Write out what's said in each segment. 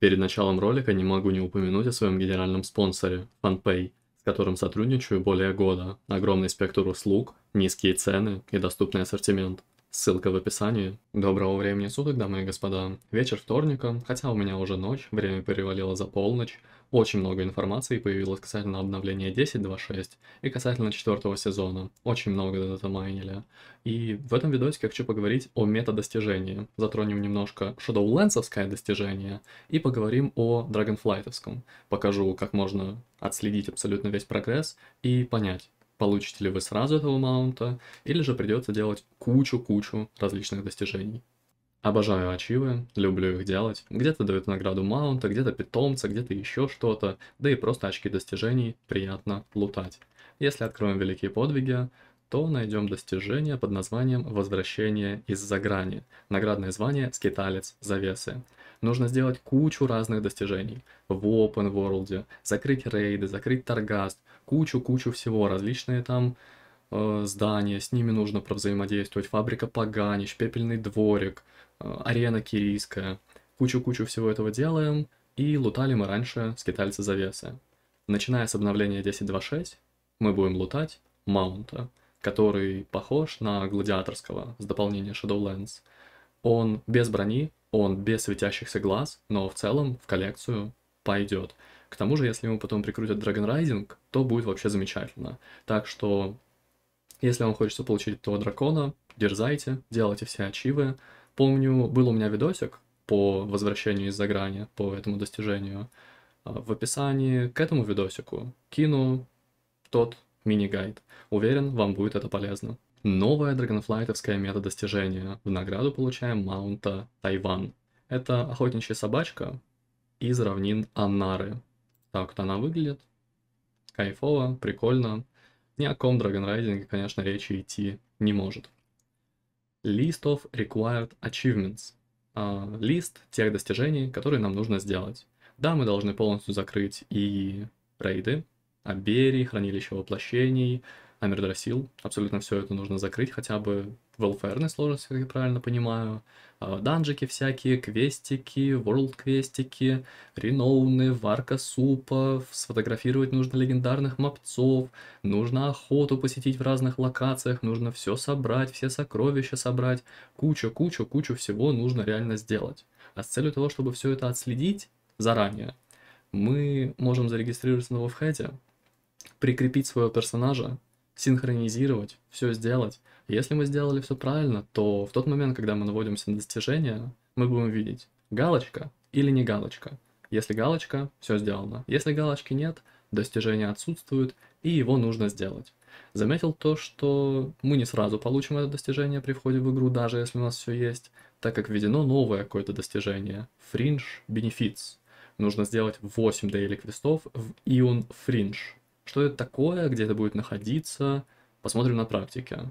Перед началом ролика не могу не упомянуть о своем генеральном спонсоре – FunPay, с которым сотрудничаю более года. Огромный спектр услуг, низкие цены и доступный ассортимент. Ссылка в описании. Доброго времени суток, дамы и господа. Вечер вторника, хотя у меня уже ночь, время перевалило за полночь. Очень много информации появилось касательно обновления 10.2.6 и касательно четвертого сезона. Очень много датамайнили. И в этом видосе я хочу поговорить о метадостижении. Затронем немножко Shadowlands'овское достижение и поговорим о Dragonflight'овском. Покажу, как можно отследить абсолютно весь прогресс и понять, получите ли вы сразу этого маунта, или же придется делать кучу-кучу различных достижений. Обожаю ачивы, люблю их делать. Где-то дают награду маунта, где-то питомца, где-то еще что-то, да и просто очки достижений приятно лутать. Если откроем великие подвиги, то найдем достижение под названием «Возвращение из-за грани». Наградное звание «Скиталец завесы». Нужно сделать кучу разных достижений в open world, закрыть рейды, закрыть торгаст, кучу-кучу всего, различные там э, здания, с ними нужно провзаимодействовать, фабрика поганищ, пепельный дворик, э, арена кирийская, кучу-кучу всего этого делаем, и лутали мы раньше скитальцы завесы. Начиная с обновления 10.2.6, мы будем лутать маунта, который похож на гладиаторского с дополнения Shadowlands. Он без брони, он без светящихся глаз, но в целом в коллекцию пойдет. К тому же, если ему потом прикрутят Dragon Rising, то будет вообще замечательно. Так что, если вам хочется получить этого дракона, дерзайте, делайте все ачивы. Помню, был у меня видосик по возвращению из-за грани, по этому достижению. А, в описании к этому видосику кину тот мини-гайд. Уверен, вам будет это полезно. Новое драгонфлайтовское методостижение. В награду получаем маунта Тайван. Это охотничья собачка из равнин Аннары. Так вот она выглядит. Кайфово, прикольно. Ни о ком драгонрайдинге, конечно, речи идти не может. List of Required Achievements. Uh, лист тех достижений, которые нам нужно сделать. Да, мы должны полностью закрыть и рейды, Аберий, Хранилище Воплощений, Амирдрасил. Абсолютно все это нужно закрыть хотя бы в welfare сложности, как я правильно понимаю. А, данжики всякие, квестики, world квестики, реноуны, варка супов, сфотографировать нужно легендарных мопцов, нужно охоту посетить в разных локациях, нужно все собрать, все сокровища собрать, кучу, кучу, кучу всего нужно реально сделать. А с целью того, чтобы все это отследить заранее, мы можем зарегистрироваться на вебхеде, прикрепить своего персонажа, синхронизировать, все сделать. Если мы сделали все правильно, то в тот момент, когда мы наводимся на достижение, мы будем видеть галочка или не галочка. Если галочка, все сделано. Если галочки нет, достижение отсутствует, и его нужно сделать. Заметил то, что мы не сразу получим это достижение при входе в игру, даже если у нас все есть, так как введено новое какое-то достижение – Fringe Benefits. Нужно сделать 8 дейли квестов в Ion Fringe. Что это такое, где это будет находиться, посмотрим на практике.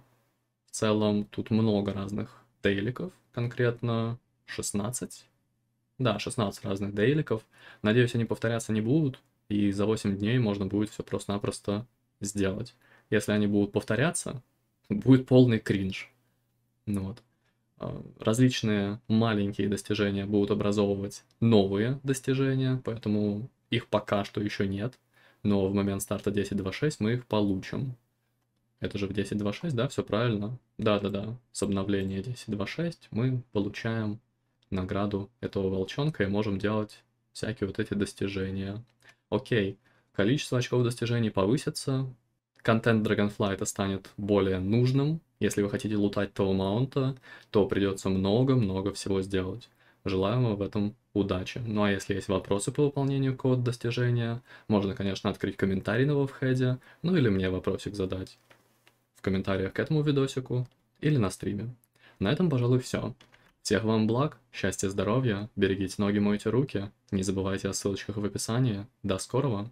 В целом тут много разных дейликов, конкретно 16. Да, 16 разных дейликов. Надеюсь, они повторяться не будут, и за 8 дней можно будет все просто-напросто сделать. Если они будут повторяться, будет полный кринж. Ну вот. А, различные маленькие достижения будут образовывать новые достижения, поэтому их пока что еще нет но в момент старта 10.2.6 мы их получим. Это же в 10.2.6, да, все правильно? Да-да-да, с обновления 10.2.6 мы получаем награду этого волчонка и можем делать всякие вот эти достижения. Окей, количество очков достижений повысится, контент Dragonflight станет более нужным. Если вы хотите лутать того маунта, то придется много-много всего сделать. Желаю вам в этом удачи. Ну а если есть вопросы по выполнению кода достижения, можно, конечно, открыть комментарий на вебхеде, ну или мне вопросик задать в комментариях к этому видосику или на стриме. На этом, пожалуй, все. Всех вам благ, счастья, здоровья, берегите ноги, мойте руки, не забывайте о ссылочках в описании. До скорого!